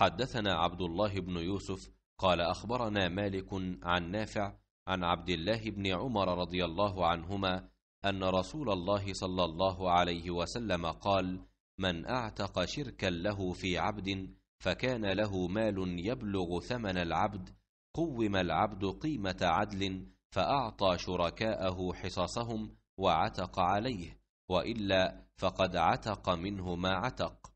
حدثنا عبد الله بن يوسف قال أخبرنا مالك عن نافع عن عبد الله بن عمر رضي الله عنهما أن رسول الله صلى الله عليه وسلم قال من أعتق شركا له في عبد فكان له مال يبلغ ثمن العبد قوم العبد قيمة عدل فأعطى شركاءه حصصهم وعتق عليه وإلا فقد عتق منه ما عتق.